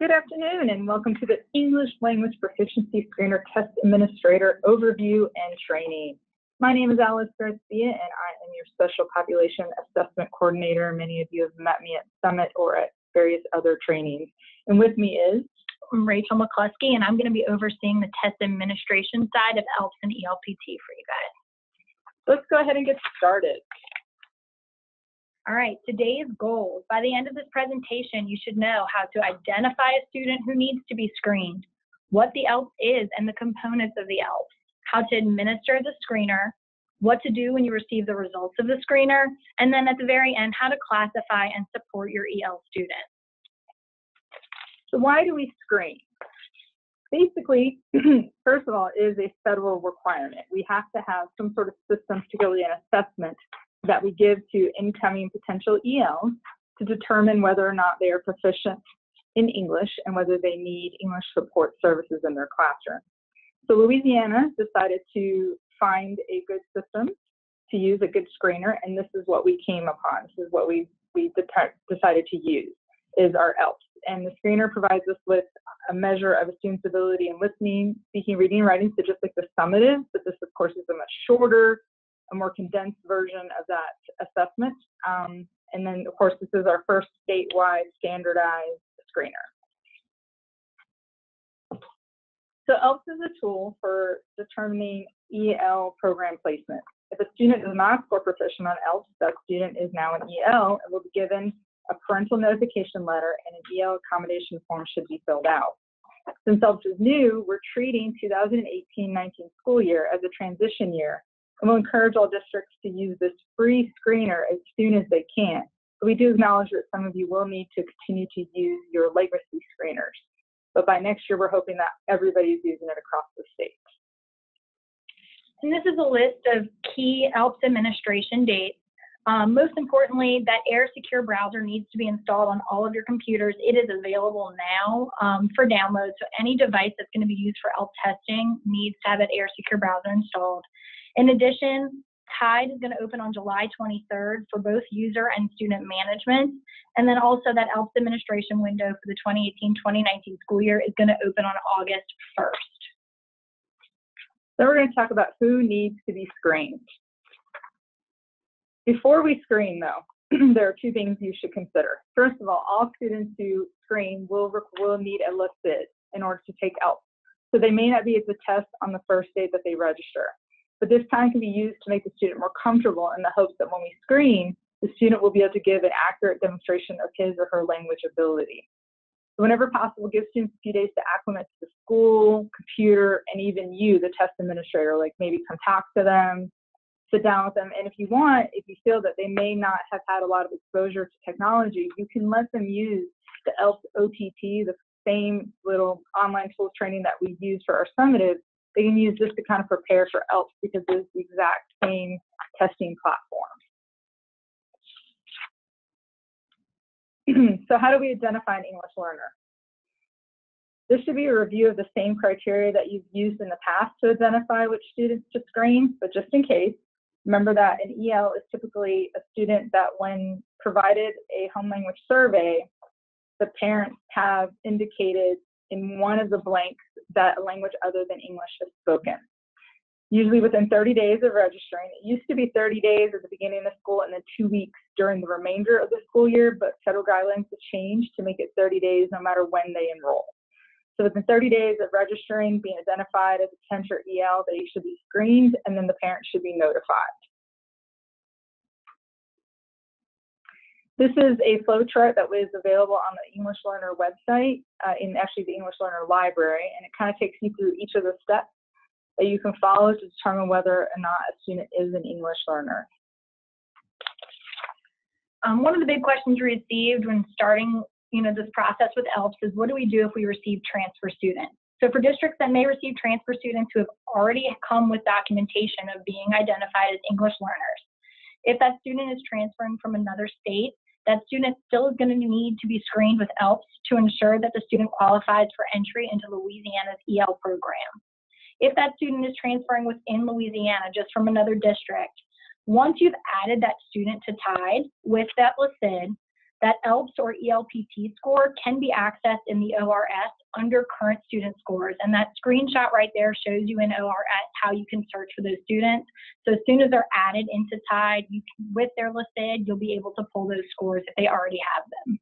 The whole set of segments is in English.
Good afternoon and welcome to the English Language Proficiency Screener Test Administrator Overview and Training. My name is Alice Garcia and I am your Special Population Assessment Coordinator. Many of you have met me at Summit or at various other trainings. And with me is I'm Rachel McCluskey, and I'm going to be overseeing the test administration side of ELPS and ELPT for you guys. Let's go ahead and get started. All right, today's goals. By the end of this presentation, you should know how to identify a student who needs to be screened, what the ELPS is and the components of the ELPS, how to administer the screener, what to do when you receive the results of the screener, and then at the very end, how to classify and support your EL student. So why do we screen? Basically, first of all, it is a federal requirement. We have to have some sort of system, to particularly an assessment that we give to incoming potential ELs to determine whether or not they are proficient in English and whether they need English support services in their classroom. So Louisiana decided to find a good system to use, a good screener, and this is what we came upon. This is what we, we decided to use, is our ELPS. And the screener provides us with a measure of a student's ability in listening, speaking, reading, and writing, so just like the summative, but this of course is a much shorter, a more condensed version of that assessment. Um, and then, of course, this is our first statewide standardized screener. So ELPS is a tool for determining EL program placement. If a student does not score proficient on ELPS, that student is now an EL and will be given a parental notification letter and an EL accommodation form should be filled out. Since ELPS is new, we're treating 2018-19 school year as a transition year and we'll encourage all districts to use this free screener as soon as they can. But we do acknowledge that some of you will need to continue to use your legacy screeners. But by next year, we're hoping that everybody's using it across the state. And this is a list of key ELPS administration dates. Um, most importantly, that Air Secure browser needs to be installed on all of your computers. It is available now um, for download. So any device that's going to be used for ELP testing needs to have that Air Secure browser installed. In addition, TIDE is going to open on July 23rd for both user and student management. And then also that ELPS administration window for the 2018-2019 school year is going to open on August 1st. Then we're going to talk about who needs to be screened. Before we screen though, there are two things you should consider. First of all, all students who screen will, will need a LASID in order to take ELPS. So they may not be at the test on the first day that they register. But this time can be used to make the student more comfortable in the hopes that when we screen, the student will be able to give an accurate demonstration of his or her language ability. So whenever possible, give students a few days to acclimate to the school, computer, and even you, the test administrator, like maybe come talk to them, sit down with them. And if you want, if you feel that they may not have had a lot of exposure to technology, you can let them use the ELPS OTT, the same little online tools training that we use for our summative they can use this to kind of prepare for ELPS because it's the exact same testing platform. so how do we identify an English learner? This should be a review of the same criteria that you've used in the past to identify which students to screen, but just in case, remember that an EL is typically a student that when provided a home language survey, the parents have indicated in one of the blanks that a language other than English is spoken. Usually within 30 days of registering. It used to be 30 days at the beginning of school and then two weeks during the remainder of the school year, but federal guidelines have changed to make it 30 days no matter when they enroll. So within 30 days of registering, being identified as a potential EL, they should be screened and then the parent should be notified. This is a flow chart that was available on the English Learner website, uh, in actually the English Learner library, and it kind of takes you through each of the steps that you can follow to determine whether or not a student is an English learner. Um, one of the big questions we received when starting you know, this process with ELPS is what do we do if we receive transfer students? So for districts that may receive transfer students who have already come with documentation of being identified as English learners, if that student is transferring from another state, that student still is going to need to be screened with ELPS to ensure that the student qualifies for entry into Louisiana's EL program. If that student is transferring within Louisiana just from another district, once you've added that student to TIDE with that LASID, That ELPS or ELPT score can be accessed in the ORS under current student scores. And that screenshot right there shows you in ORS how you can search for those students. So as soon as they're added into TIDE, you can, with their listed, you'll be able to pull those scores if they already have them.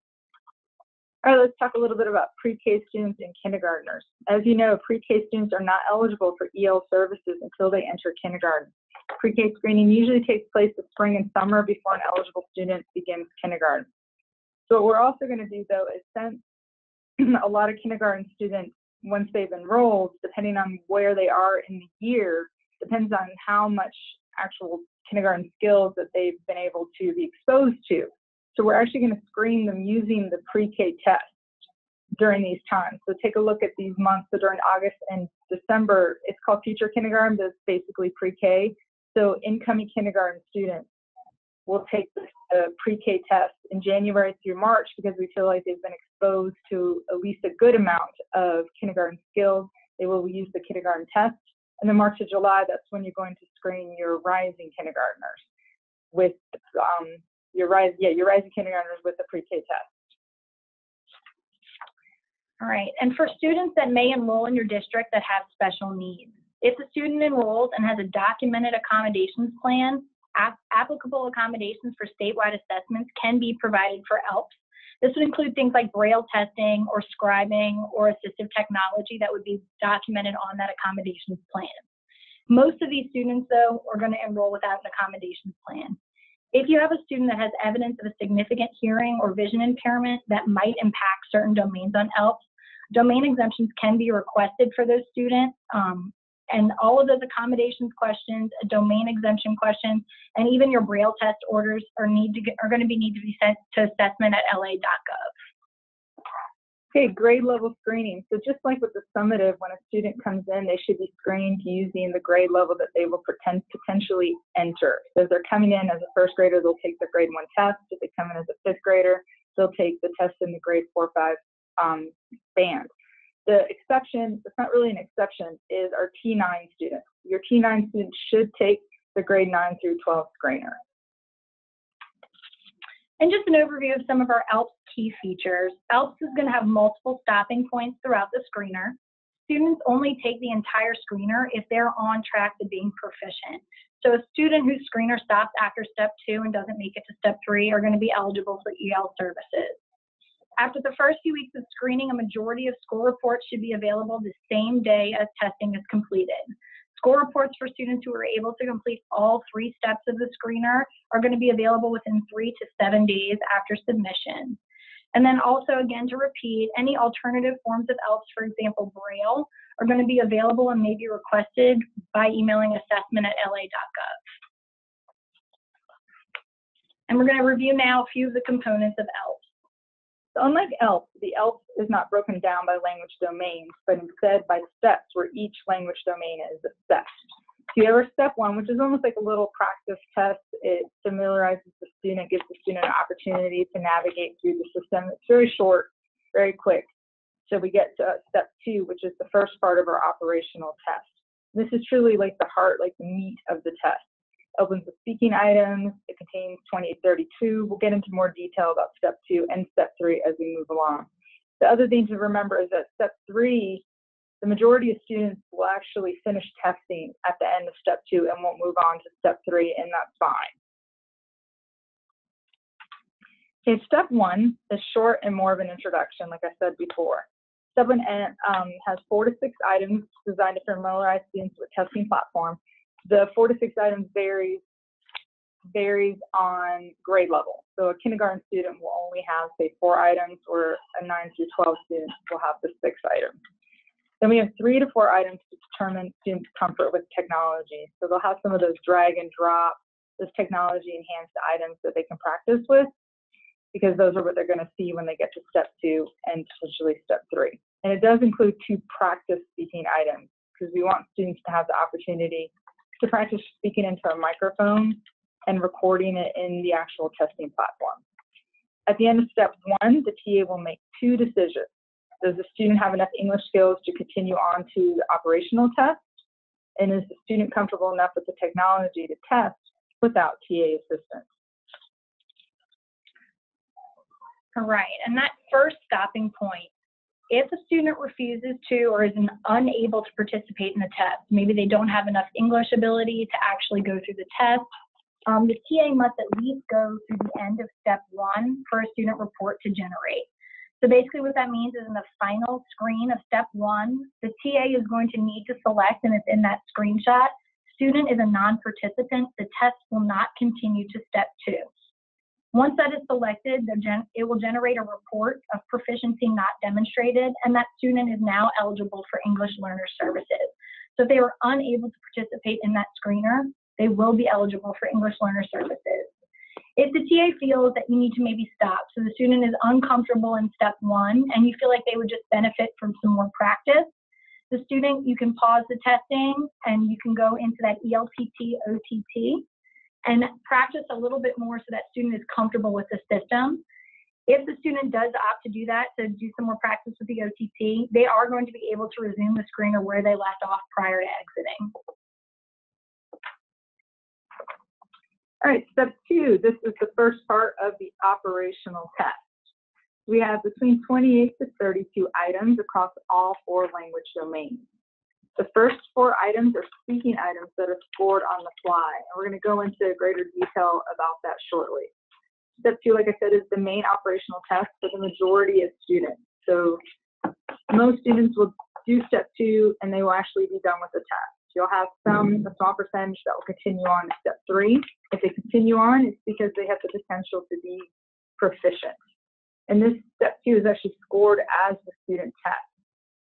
All right, let's talk a little bit about pre-K students and kindergartners. As you know, pre-K students are not eligible for EL services until they enter kindergarten. Pre-K screening usually takes place the spring and summer before an eligible student begins kindergarten. So what we're also going to do though is since a lot of kindergarten students, once they've enrolled, depending on where they are in the year, depends on how much actual kindergarten skills that they've been able to be exposed to. So we're actually going to screen them using the pre-K test during these times. So take a look at these months. So during August and December, it's called future kindergarten, but it's basically pre-K. So incoming kindergarten students will take the pre-K test in January through March because we feel like they've been exposed to at least a good amount of kindergarten skills. They will use the kindergarten test. And then March to July, that's when you're going to screen your rising kindergartners with um, your rise, yeah, your rising kindergartners with the pre-K test. All right, and for students that may enroll in your district that have special needs, if a student enrolls and has a documented accommodations plan, ap- applicable accommodations for statewide assessments can be provided for ELPS. This would include things like braille testing or scribing or assistive technology that would be documented on that accommodations plan. Most of these students, though, are going to enroll without an accommodations plan. If you have a student that has evidence of a significant hearing or vision impairment that might impact certain domains on ELPS, domain exemptions can be requested for those students. Um, and all of those accommodations questions, domain exemption questions, and even your Braille test orders are need to get, are going to be need to be sent to assessment at la.gov. Okay, grade level screening. So just like with the summative, when a student comes in, they should be screened using the grade level that they will pretend potentially enter. So if they're coming in as a first grader, they'll take the grade one test. If they come in as a fifth grader, they'll take the test in the grade four, five um, band. The exception, it's not really an exception, is our T9 students. Your T9 students should take the grade 9 through 12 screener. And just an overview of some of our ELPS key features. ELPS is going to have multiple stopping points throughout the screener. Students only take the entire screener if they're on track to being proficient. So a student whose screener stops after step two and doesn't make it to step three are going to be eligible for EL services. After the first few weeks of screening, a majority of school reports should be available the same day as testing is completed. Score reports for students who are able to complete all three steps of the screener are going to be available within three to seven days after submission. And then also, again, to repeat, any alternative forms of ELPS, for example, Braille, are going to be available and may be requested by emailing assessment at la.gov. And we're going to review now a few of the components of ELPS. So unlike ELF, the ELF is not broken down by language domains, but instead by steps where each language domain is assessed. So you have step one, which is almost like a little practice test. It familiarizes the student, gives the student an opportunity to navigate through the system. It's very short, very quick. So we get to step two, which is the first part of our operational test. This is truly like the heart, like the meat of the test opens with speaking items. It contains 2832. We'll get into more detail about step two and step three as we move along. The other thing to remember is that step three, the majority of students will actually finish testing at the end of step two and won't move on to step three, and that's fine. Okay, step one is short and more of an introduction, like I said before. Step one um, has four to six items designed to familiarize students with testing platform the four to six items varies varies on grade level. So a kindergarten student will only have say four items, or a nine through 12 student will have the six items. Then we have three to four items to determine students' comfort with technology. So they'll have some of those drag and drop, those technology enhanced items that they can practice with, because those are what they're going to see when they get to step two and potentially step three. And it does include two practice speaking items, because we want students to have the opportunity to practice speaking into a microphone and recording it in the actual testing platform. At the end of step one, the TA will make two decisions. Does the student have enough English skills to continue on to the operational test? And is the student comfortable enough with the technology to test without TA assistance? Right, and that first stopping point, if a student refuses to or is un- unable to participate in the test, maybe they don't have enough English ability to actually go through the test, um, the TA must at least go through the end of step one for a student report to generate. So basically what that means is in the final screen of step one, the TA is going to need to select, and it's in that screenshot, student is a non-participant, the test will not continue to step two. Once that is selected, gen- it will generate a report of proficiency not demonstrated, and that student is now eligible for English Learner Services. So if they were unable to participate in that screener, they will be eligible for English Learner Services. If the TA feels that you need to maybe stop, so the student is uncomfortable in step one, and you feel like they would just benefit from some more practice, the student, you can pause the testing and you can go into that E ELTT OTT and practice a little bit more so that student is comfortable with the system. If the student does opt to do that, to do some more practice with the OTT, they are going to be able to resume the screener where they left off prior to exiting. All right, step two, this is the first part of the operational test. We have between 28 to 32 items across all four language domains. The first four items are speaking items that are scored on the fly, and we're going to go into greater detail about that shortly. Step two, like I said, is the main operational test for the majority of students. So most students will do step two, and they will actually be done with the test. You'll have some, a small percentage that will continue on to step three. If they continue on, it's because they have the potential to be proficient. And this step two is actually scored as the student test,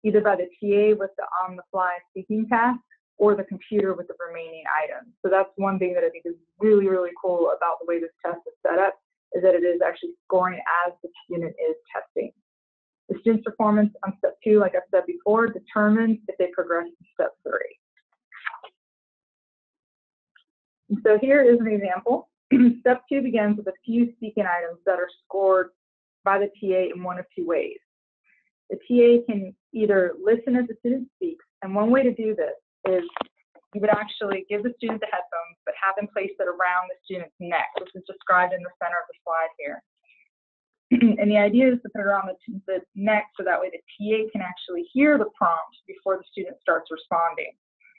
either by the TA with the on-the-fly speaking task or the computer with the remaining items. So that's one thing that I think is really, really cool about the way this test is set up, is that it is actually scoring as the student is testing. The student's performance on step two, like I've said before, determines if they progress to step three. So here is an example. step two begins with a few speaking items that are scored by the TA in one of two ways. The TA can either listen as the student speaks, and one way to do this is you would actually give the student the headphones, but have them place it around the student's neck, which is described in the center of the slide here. and the idea is to put it around the, the neck so that way the TA can actually hear the prompt before the student starts responding.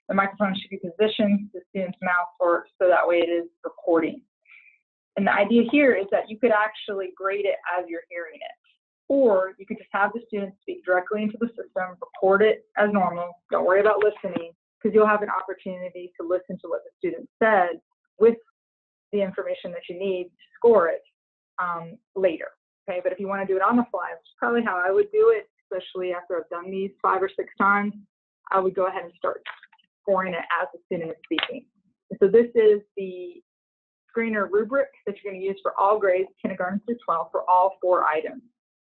The microphone should be positioned to the student's mouth for, so that way it is recording. And the idea here is that you could actually grade it as you're hearing it. Or you could just have the student speak directly into the system, record it as normal, don't worry about listening, because you'll have an opportunity to listen to what the student said with the information that you need to score it um, later. Okay, but if you want to do it on the fly, which is probably how I would do it, especially after I've done these five or six times, I would go ahead and start scoring it as the student is speaking. So this is the screener rubric that you're going to use for all grades, kindergarten through 12, for all four items.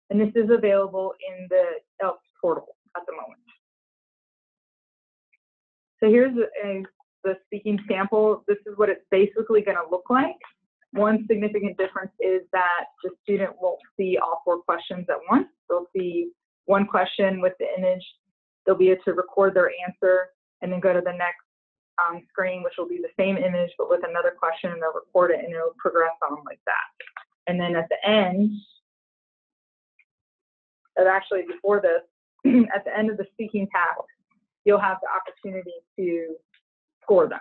And this is available in the ELF portal at the moment. So here's a, the speaking sample. This is what it's basically going to look like. One significant difference is that the student won't see all four questions at once. They'll see one question with the image. They'll be able to record their answer and then go to the next um, screen, which will be the same image but with another question, and they'll record it and it'll progress on like that. And then at the end, and actually before this, at the end of the speaking task, you'll have the opportunity to score them.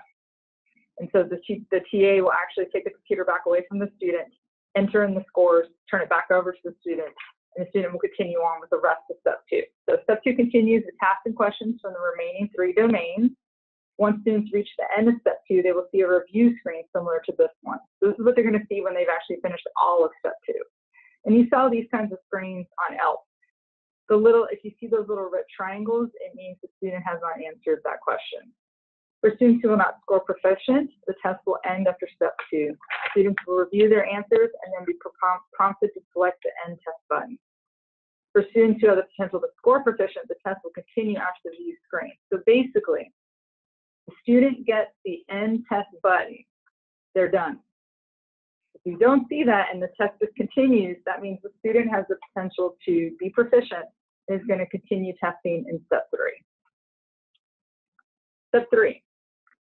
And so the, the TA will actually take the computer back away from the student, enter in the scores, turn it back over to the student, and the student will continue on with the rest of step two. So step two continues with tasks and questions from the remaining three domains. Once students reach the end of step two, they will see a review screen similar to this one. So this is what they're going to see when they've actually finished all of step two. And you saw these kinds of screens on ELF. The little, if you see those little red triangles, it means the student has not answered that question. For students who will not score proficient, the test will end after step two. Students will review their answers and then be prompted to select the end test button. For students who have the potential to score proficient, the test will continue after the view screen. So basically, the student gets the end test button, they're done. You don't see that and the test just continues, that means the student has the potential to be proficient and is going to continue testing in step three. Step three,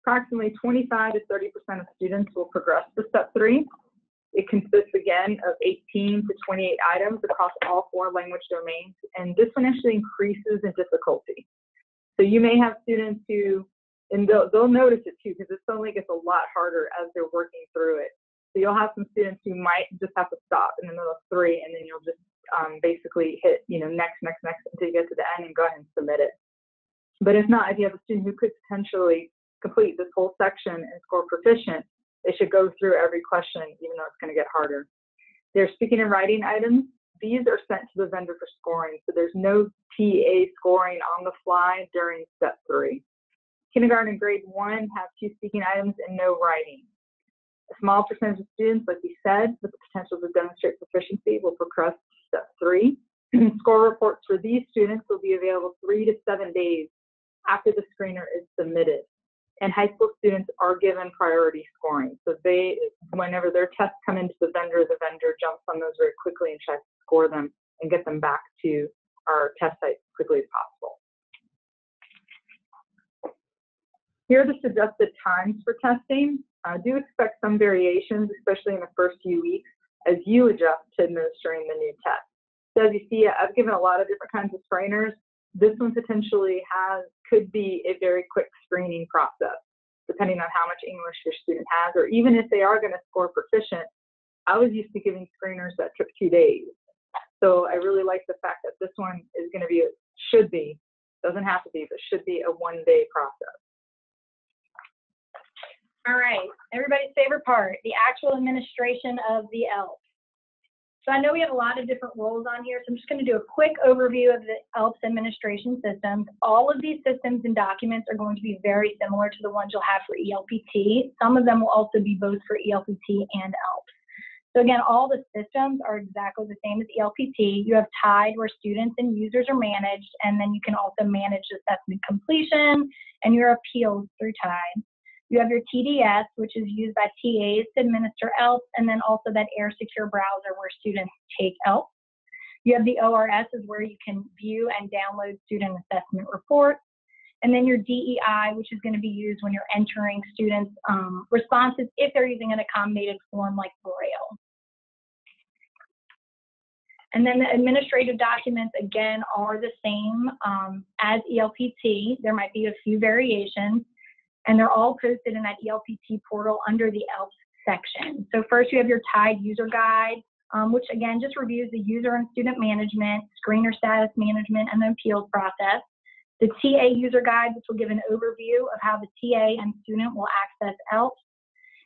approximately 25 to 30% of students will progress to step three. It consists again of 18 to 28 items across all four language domains, and this one actually increases in difficulty. So you may have students who, and they'll, they'll notice it too, because it suddenly gets a lot harder as they're working through it. So you'll have some students who might just have to stop in the middle of three, and then you'll just um, basically hit, you know, next, next, next until you get to the end and go ahead and submit it. But if not, if you have a student who could potentially complete this whole section and score proficient, they should go through every question, even though it's going to get harder. Their speaking and writing items, these are sent to the vendor for scoring. So there's no TA scoring on the fly during step three. Kindergarten and grade one have two speaking items and no writing. A small percentage of students, like we said, with the potential to demonstrate proficiency will progress to step three. Score reports for these students will be available three to seven days after the screener is submitted and high school students are given priority scoring. So they, whenever their tests come into the vendor, the vendor jumps on those very quickly and tries to score them and get them back to our test site as quickly as possible. Here are the suggested times for testing. I do expect some variations, especially in the first few weeks, as you adjust to administering the new test. So as you see, I've given a lot of different kinds of screeners this one potentially has could be a very quick screening process, depending on how much English your student has, or even if they are going to score proficient. I was used to giving screeners that took two days. So I really like the fact that this one is going to be, should be, doesn't have to be, but should be a one day process. All right, everybody's favorite part, the actual administration of the ELP. So I know we have a lot of different roles on here, so I'm just going to do a quick overview of the ELPS administration systems. All of these systems and documents are going to be very similar to the ones you'll have for ELPT. Some of them will also be both for ELPT and ELPS. So again, all the systems are exactly the same as ELPT. You have TIDE where students and users are managed, and then you can also manage assessment completion and your appeals through TIDE. You have your TDS, which is used by TAs to administer ELP, and then also that Air Secure browser where students take ELP. You have the ORS is where you can view and download student assessment reports. And then your DEI, which is going to be used when you're entering students' um, responses if they're using an accommodated form like Braille. And then the administrative documents, again, are the same um, as ELPT. There might be a few variations and they're all posted in that ELPT portal under the ELP section. So first you have your TIDE user guide, um, which again just reviews the user and student management, screener status management, and the appeals process. The TA user guide, which will give an overview of how the TA and student will access ELP.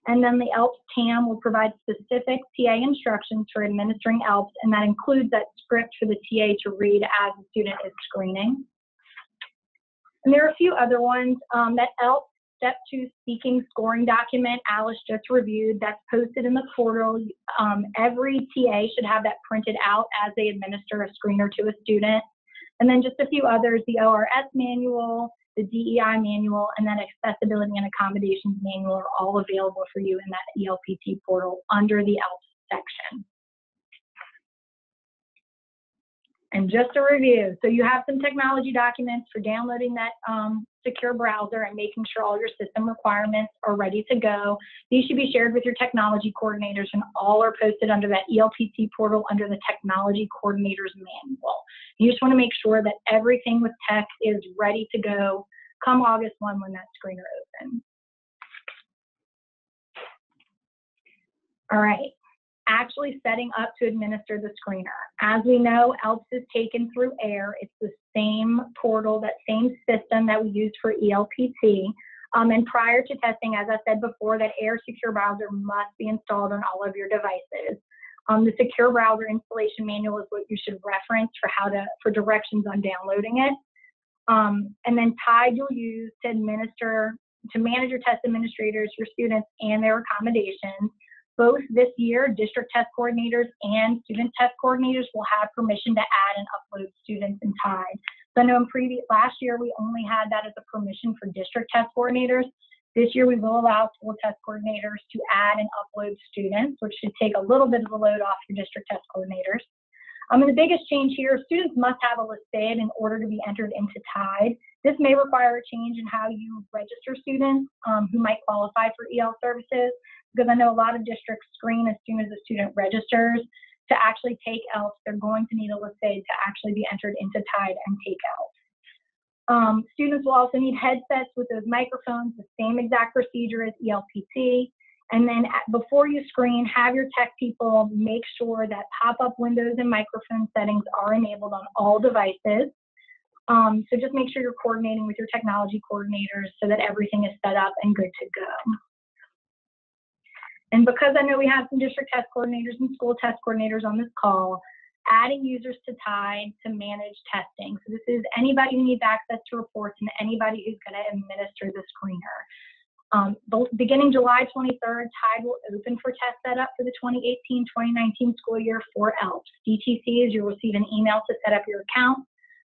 And then the ELPS TAM will provide specific TA instructions for administering ELPS, and that includes that script for the TA to read as the student is screening. And there are a few other ones. Um, that ELP step two speaking scoring document Alice just reviewed. That's posted in the portal. Um, every TA should have that printed out as they administer a screener to a student. And then just a few others, the ORS manual, the DEI manual, and then accessibility and accommodations manual are all available for you in that ELPT portal under the ELP section. And just a review, so you have some technology documents for downloading that um, secure browser and making sure all your system requirements are ready to go. These should be shared with your technology coordinators and all are posted under that ELPT portal under the technology coordinators manual. You just want to make sure that everything with tech is ready to go come August 1 when that screener opens. All right, actually setting up to administer the screener. As we know, ELPS is taken through AIR. It's the same portal, that same system that we use for ELPT. Um, and prior to testing, as I said before, that Air Secure Browser must be installed on all of your devices. Um, the Secure Browser installation manual is what you should reference for how to for directions on downloading it. Um, and then TIDE you'll use to administer to manage your test administrators, your students, and their accommodations both this year, district test coordinators and student test coordinators will have permission to add and upload students in TIDE. So I know in previous, last year we only had that as a permission for district test coordinators. This year we will allow school test coordinators to add and upload students, which should take a little bit of the load off your district test coordinators. Um, the biggest change here, students must have a LASID in order to be entered into TIDE. This may require a change in how you register students um, who might qualify for EL services, because I know a lot of districts screen as soon as a student registers. To actually take ELPS, they're going to need a LASID to actually be entered into TIDE and take ELPS. Um, students will also need headsets with those microphones, the same exact procedure as ELPT. And then at, before you screen, have your tech people make sure that pop-up windows and microphone settings are enabled on all devices. Um, so just make sure you're coordinating with your technology coordinators so that everything is set up and good to go. And because I know we have some district test coordinators and school test coordinators on this call, adding users to TIDE to manage testing. So this is anybody who needs access to reports and anybody who's going to administer the screener. Um, beginning July 23rd, TIDE will open for test setup for the 2018-2019 school year for ELPS. DTCs, you'll receive an email to set up your account.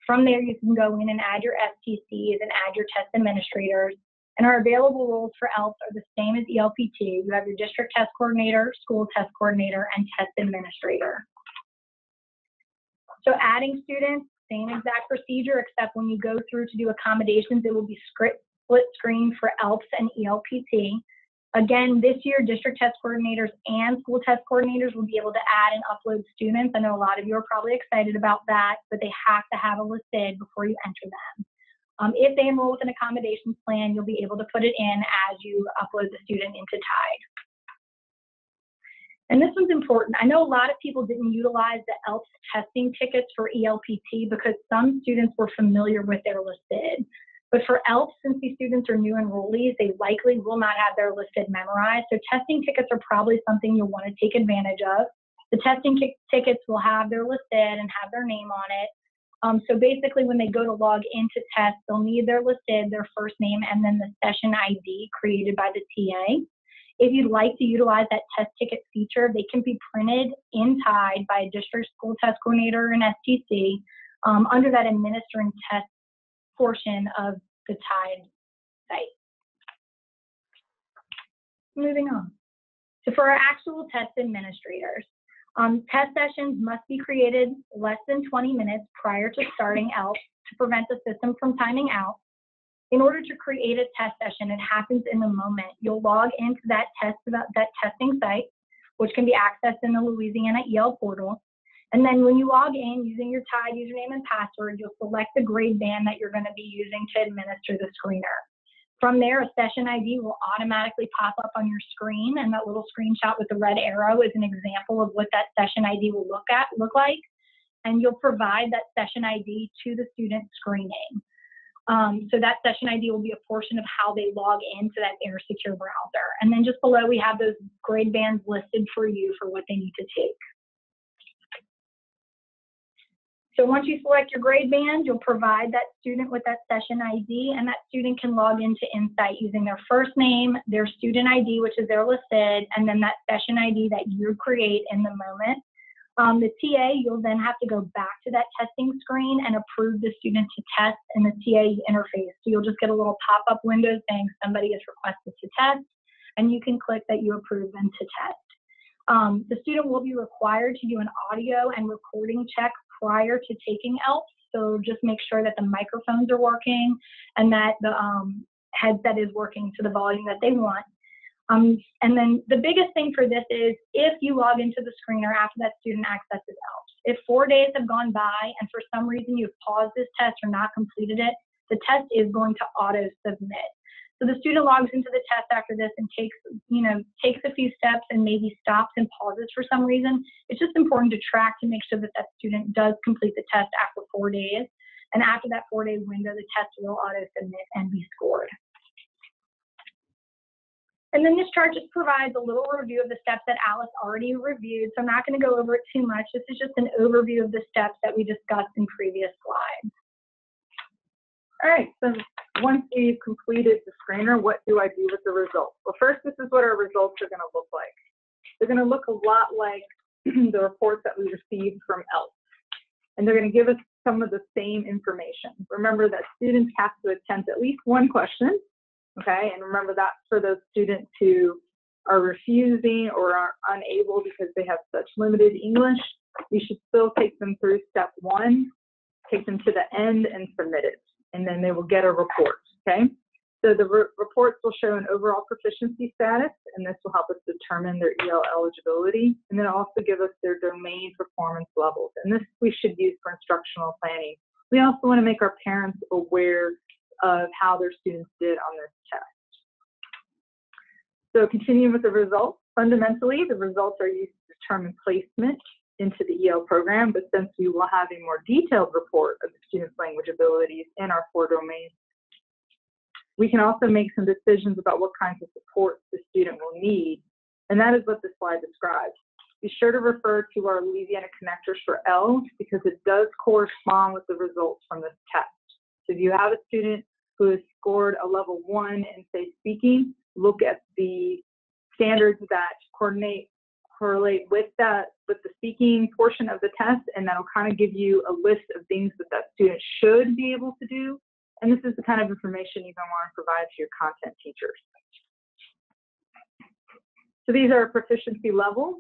From there, you can go in and add your STCs and add your test administrators. And our available roles for ELPS are the same as ELPT. You have your district test coordinator, school test coordinator, and test administrator. So adding students, same exact procedure, except when you go through to do accommodations, it will be script, split screen for ELPS and ELPT. Again, this year, district test coordinators and school test coordinators will be able to add and upload students. I know a lot of you are probably excited about that, but they have to have a LASID before you enter them. Um, if they enroll with an accommodations plan, you'll be able to put it in as you upload the student into TIDE. And this one's important. I know a lot of people didn't utilize the ELPS testing tickets for ELPT because some students were familiar with their LASID. But for ELPS, since these students are new enrollees, they likely will not have their LASID memorized. So testing tickets are probably something you'll want to take advantage of. The testing tickets will have their LASID and have their name on it. Um, so basically, when they go to log into test, they'll need their LASID, their first name, and then the session ID created by the TA. If you'd like to utilize that test ticket feature, they can be printed in TIDE by a district school test coordinator and STC um, under that administering test portion of the TIDE site. Moving on. So for our actual test administrators, um, test sessions must be created less than 20 minutes prior to starting ELPS to prevent the system from timing out. In order to create a test session, it happens in the moment. You'll log into that test that, that testing site, which can be accessed in the Louisiana EL portal. And then when you log in using your TIDE username and password, you'll select the grade band that you're going to be using to administer the screener. From there, a session ID will automatically pop up on your screen, and that little screenshot with the red arrow is an example of what that session ID will look at look like. And you'll provide that session ID to the student screening. Um, so that session ID will be a portion of how they log into that Air Secure browser. And then just below, we have those grade bands listed for you for what they need to take. So once you select your grade band, you'll provide that student with that session ID, and that student can log into Insight using their first name, their student ID, which is their LASID, and then that session ID that you create in the moment. Um, the TA, you'll then have to go back to that testing screen and approve the student to test in the TA interface. So you'll just get a little pop-up window saying somebody is requested to test, and you can click that you approve them to test. Um, the student will be required to do an audio and recording check prior to taking ELPS. So just make sure that the microphones are working and that the um, headset is working to the volume that they want. Um, and then the biggest thing for this is if you log into the screener after that student accesses ELPS, if four days have gone by and for some reason you've paused this test or not completed it, the test is going to auto submit. So the student logs into the test after this and takes, you know, takes a few steps and maybe stops and pauses for some reason. It's just important to track to make sure that that student does complete the test after four days. And after that four day window, the test will auto submit and be scored. And then this chart just provides a little review of the steps that Alice already reviewed. So I'm not going to go over it too much. This is just an overview of the steps that we discussed in previous slides. All right, so once we've completed the screener, what do I do with the results? Well, first, this is what our results are going to look like. They're going to look a lot like the reports that we received from ELF. And they're going to give us some of the same information. Remember that students have to attempt at least one question, okay? And remember that's for those students who are refusing or are unable because they have such limited English. You should still take them through step one, take them to the end and submit it and then they will get a report, okay? So the re- reports will show an overall proficiency status, and this will help us determine their EL eligibility, and then also give us their domain performance levels. And this we should use for instructional planning. We also want to make our parents aware of how their students did on this test. So continuing with the results, fundamentally, the results are used to determine placement into the EL program, but since we will have a more detailed report of the student's language abilities in our four domains, we can also make some decisions about what kinds of support the student will need, and that is what this slide describes. Be sure to refer to our Louisiana connectors for L because it does correspond with the results from this test. So if you have a student who has scored a level one in, say, speaking, look at the standards that coordinate correlate with that with the speaking portion of the test and that'll kind of give you a list of things that that student should be able to do. And this is the kind of information you're going to want to provide to your content teachers. So these are proficiency levels.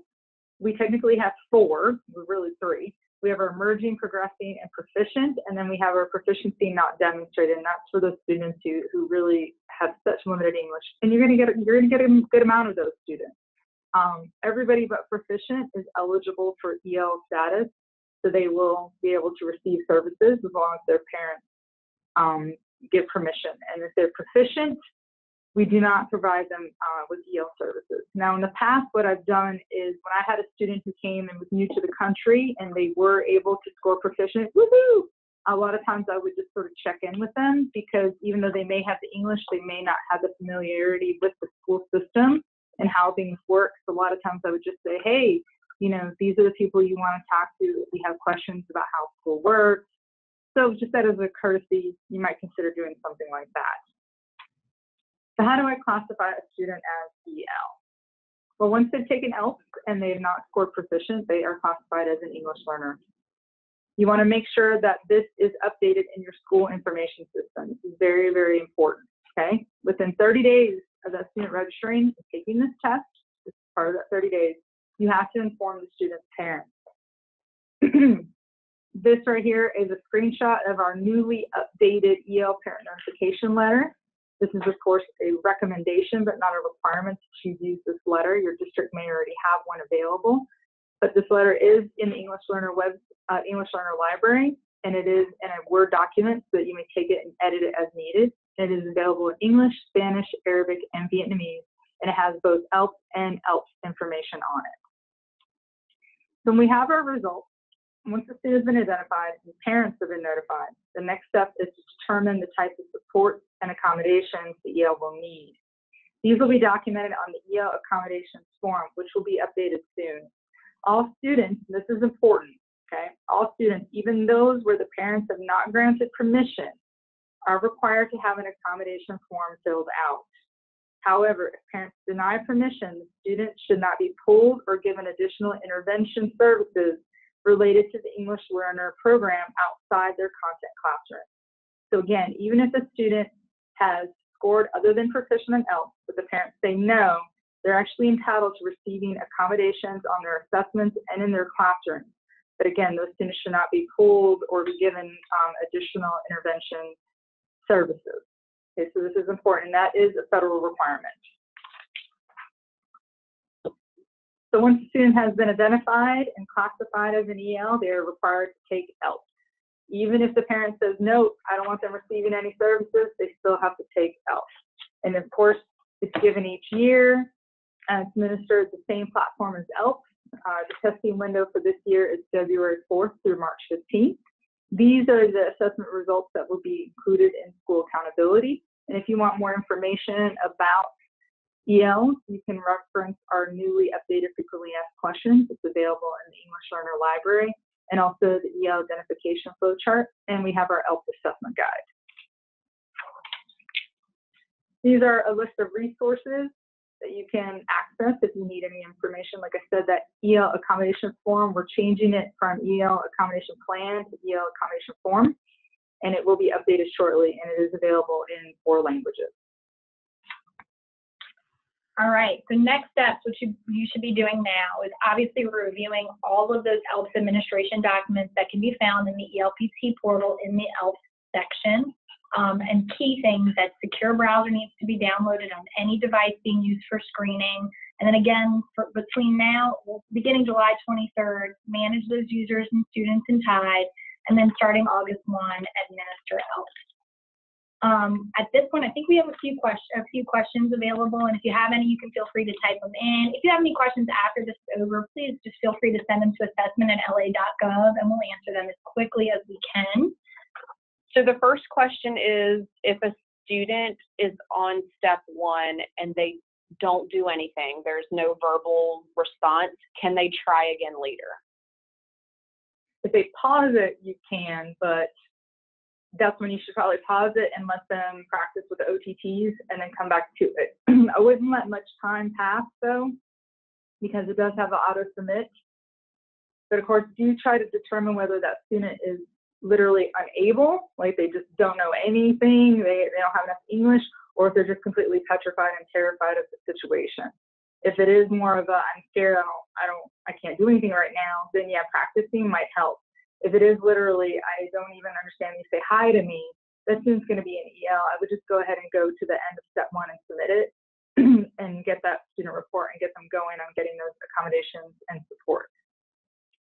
We technically have four we're really three. We have our emerging progressing and proficient and then we have our proficiency not demonstrated and that's for those students who, who really have such limited english. And you're going to get you're going to get a good amount of those students um, everybody but proficient is eligible for EL status, so they will be able to receive services as long as their parents um, give permission. And if they're proficient, we do not provide them uh, with EL services. Now, in the past, what I've done is when I had a student who came and was new to the country and they were able to score proficient, woohoo! A lot of times I would just sort of check in with them because even though they may have the English, they may not have the familiarity with the school system and how things work. So a lot of times I would just say, hey, you know, these are the people you want to talk to if you have questions about how school works. So just that as a courtesy, you might consider doing something like that. So how do I classify a student as EL? Well, once they've taken ELPS and they have not scored proficient, they are classified as an English learner. You want to make sure that this is updated in your school information system. This is very, very important, okay? Within 30 days of that student registering taking this test, this is part of that 30 days, you have to inform the student's parents. this right here is a screenshot of our newly updated EL parent notification letter. This is, of course, a recommendation, but not a requirement that you use this letter. Your district may already have one available, but this letter is in the English Learner web, uh, English Learner library, and it is in a Word document so that you may take it and edit it as needed. It is available in English, Spanish, Arabic, and Vietnamese, and it has both ELP and ELF information on it. When we have our results, once the student has been identified and parents have been notified, the next step is to determine the type of support and accommodations the EL will need. These will be documented on the EL accommodations form, which will be updated soon. All students, this is important, okay, all students, even those where the parents have not granted permission, are required to have an accommodation form filled out. However, if parents deny permission, the student should not be pulled or given additional intervention services related to the English Learner program outside their content classroom. So again, even if a student has scored other than proficient in ELPS, but the parents say no, they're actually entitled to receiving accommodations on their assessments and in their classrooms. But again, those students should not be pulled or be given um, additional intervention services. Okay, so this is important. That is a federal requirement. So once a student has been identified and classified as an EL, they are required to take ELP. Even if the parent says, no, I don't want them receiving any services, they still have to take ELP. And of course, it's given each year and it's administered the same platform as ELP. Uh, the testing window for this year is February 4th through March 15th. These are the assessment results that will be included in school accountability. And if you want more information about EL, you can reference our newly updated frequently asked questions. It's available in the English Learner Library and also the EL identification flowchart. And we have our ELF assessment guide. These are a list of resources that you can access if you need any information. Like I said, that EL accommodation form, we're changing it from EL accommodation plan to EL accommodation form, and it will be updated shortly, and it is available in four languages. All right, so next steps, which you, you should be doing now, is obviously reviewing all of those ELPS administration documents that can be found in the ELPT portal in the ELPS section. Um, and key things that secure browser needs to be downloaded on any device being used for screening. And then again, for, between now, beginning July 23rd, manage those users and students in Tide, and then starting August 1, administer ELPS. Um, at this point, I think we have a few questions, a few questions available, and if you have any, you can feel free to type them in. If you have any questions after this is over, please just feel free to send them to assessment at la.gov, and we'll answer them as quickly as we can. So the first question is if a student is on step one and they don't do anything, there's no verbal response, can they try again later? If they pause it, you can, but that's when you should probably pause it and let them practice with the OTTs and then come back to it. I wouldn't let much time pass though, because it does have an auto submit. But of course, do try to determine whether that student is literally unable, like they just don't know anything, they, they don't have enough English, or if they're just completely petrified and terrified of the situation. If it is more of a I'm scared, I don't, I don't, I can't do anything right now, then yeah, practicing might help. If it is literally I don't even understand you say hi to me, that student's going to be an EL. I would just go ahead and go to the end of step one and submit it and get that student report and get them going on getting those accommodations and support.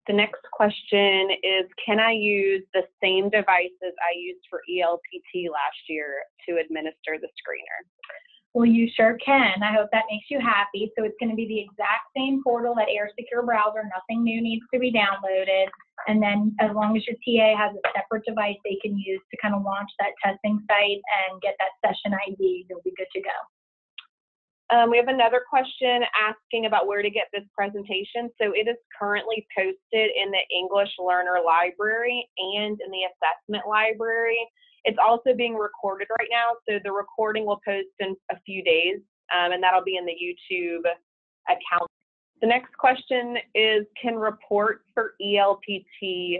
The next question is Can I use the same devices I used for ELPT last year to administer the screener? Well, you sure can. I hope that makes you happy. So it's going to be the exact same portal that Air Secure Browser. Nothing new needs to be downloaded. And then as long as your TA has a separate device they can use to kind of launch that testing site and get that session ID, you'll be good to go. Um, we have another question asking about where to get this presentation. So it is currently posted in the English Learner Library and in the Assessment Library. It's also being recorded right now, so the recording will post in a few days, um, and that'll be in the YouTube account. The next question is, can reports for ELPT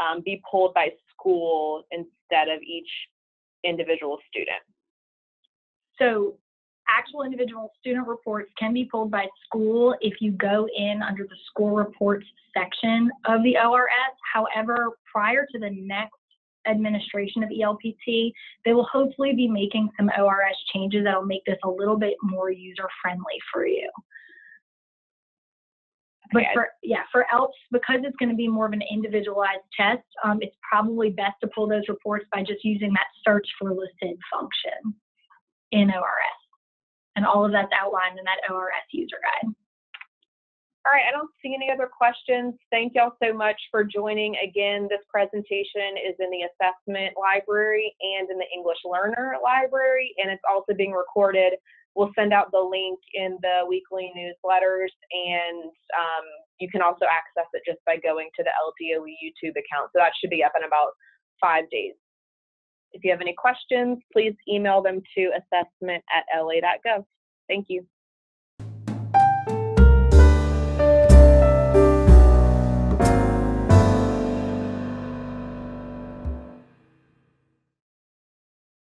um, be pulled by school instead of each individual student? So actual individual student reports can be pulled by school if you go in under the school reports section of the ORS. However, prior to the next administration of ELPT, they will hopefully be making some ORS changes that'll make this a little bit more user friendly for you. But for, yeah, for ELPS, because it's going to be more of an individualized test, um, it's probably best to pull those reports by just using that search for listed function in ORS. And all of that's outlined in that ORS user guide. All right, I don't see any other questions. Thank y'all so much for joining. Again, this presentation is in the assessment library and in the English learner library, and it's also being recorded. We'll send out the link in the weekly newsletters, and um, you can also access it just by going to the LDOE YouTube account. So that should be up in about five days. If you have any questions, please email them to assessment at la.gov. Thank you.